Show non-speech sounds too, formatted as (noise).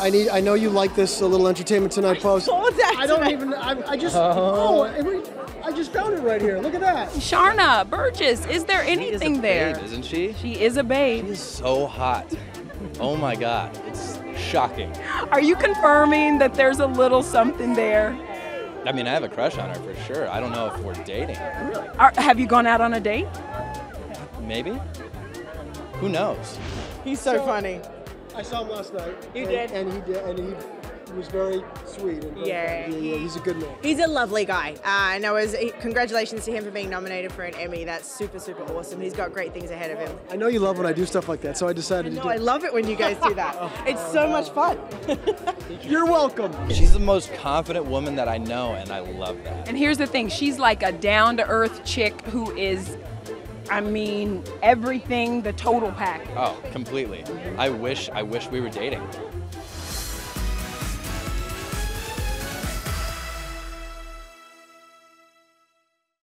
I need. I know you like this a little Entertainment Tonight post. saw that I don't today. even. I, I just. Oh, oh it I just found it right here. Look at that. Sharna Burgess, is there anything She is a there? babe, isn't she? She is a babe. She's so hot. Oh my god, it's shocking. Are you confirming that there's a little something there? I mean, I have a crush on her for sure. I don't know if we're dating. Are, have you gone out on a date? Maybe? Who knows? He's so, funny. I saw him last night. You and, did? and he did, and he was very sweet. And very Yeah. yeah, yeah, he's a good man. He's a lovely guy. Uh, and I was congratulations to him for being nominated for an Emmy. That's super, super awesome. He's got great things ahead of him. I know you love when I do stuff like that, so I decided No, to Do I love it when you guys do that. (laughs) It's so much fun. (laughs) You're welcome. She's the most confident woman that I know, and I love that. And here's the thing she's like a down to earth chick who is, I mean, everything, the total package. Oh, completely. I wish I wish we were dating.